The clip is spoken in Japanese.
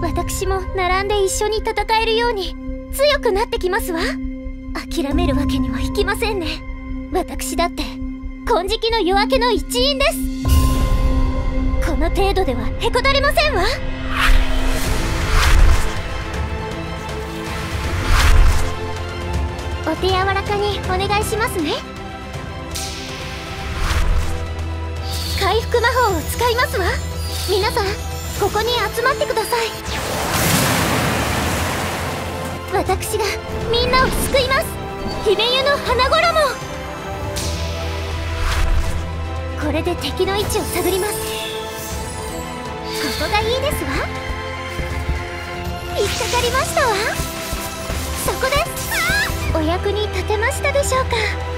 私も並んで一緒に戦えるように強くなってきますわ。諦めるわけにはいきませんね。私だって金色の夜明けの一員です。この程度ではへこたれませんわ。お手柔らかにお願いしますね。回復魔法を使いますわ。皆さんここに集まってください。私がみんなを救います。姫湯の花衣これで敵の位置を探ります。ここがいいですわ。引っかかりましたわ。そこです。お役に立てましたでしょうか。